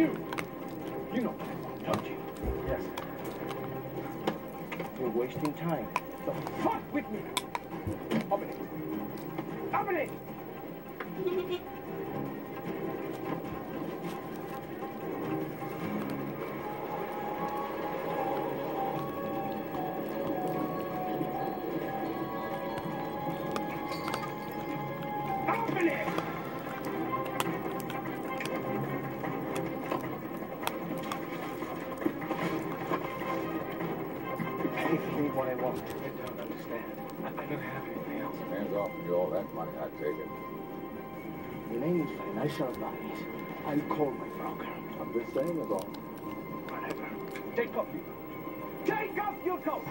You! You know want, don't you? Yes. You're wasting time. The fuck with me! Open it! Open it! Open it! What I want. I don't understand. I, I don't have anything else. Hands off with all that money, I take it. Your name is Financial Advice. I'll call my broker. I'm just saying it all. Whatever. Take off your coat. Take off your coat!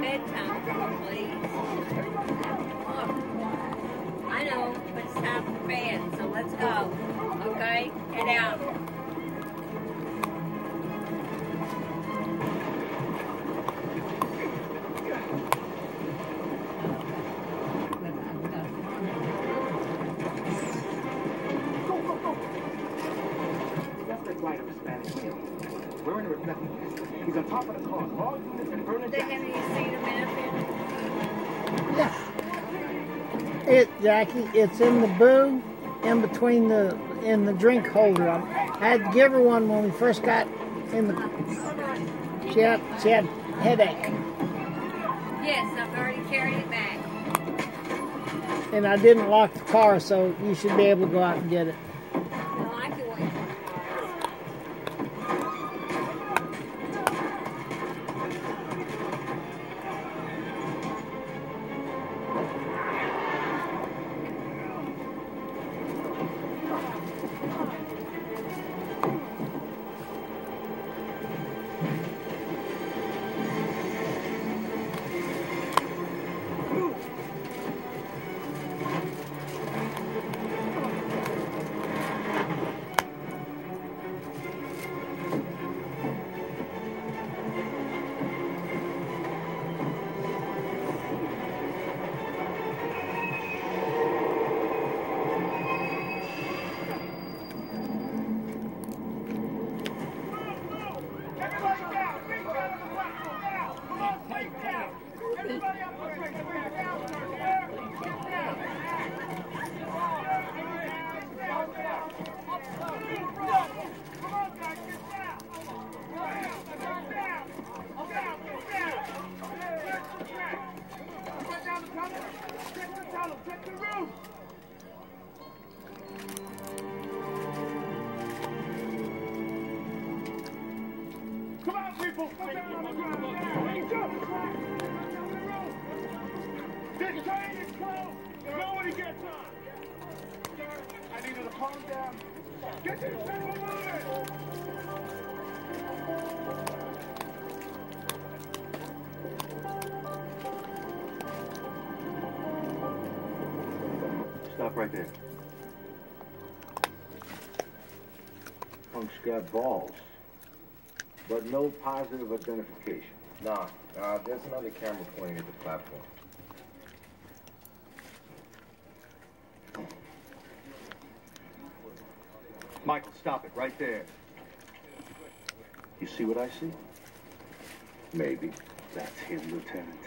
Bedtime, please. Oh, I know, but it's time for bed, so let's go. Okay? Head out. Wearing a. He's on top of the car. All units and burn it They down. have any acetaminophen? Yeah. It, Jackie, it's in the boo, in between the in the drink holder. I had to give her one when we first got in the. She had she had headache, Yes, I've already carried it back. and I didn't lock the car, so you should be able to go out and get it. Check the the roof! Stop right there. Punk's got balls, but no positive identification. Nah, uh, there's another camera pointing at the platform. Michael, stop it right there. You see what I see? Maybe. That's him, Lieutenant.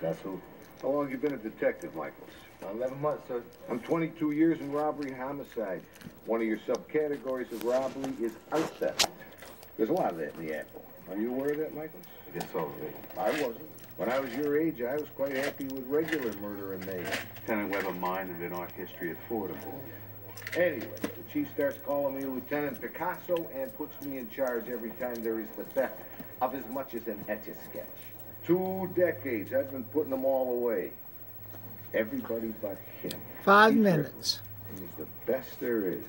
That's who? How long have you been a detective, Michaels? Uh, 11 months, sir. I'm 22 years in robbery and homicide. One of your subcategories of robbery is out theft. There's a lot of that in the apple. Are you aware of that, Michaels? I guess so. I wasn't. When I was your age, I was quite happy with regular murder and mayhem. Lieutenant Weber minded in art history at Fordham. Anyway, the chief starts calling me Lieutenant Picasso and puts me in charge every time there is the theft of as much as an etch-a-sketch. Two decades, I've been putting them all away. Everybody but him. Five minutes. He's the best there is.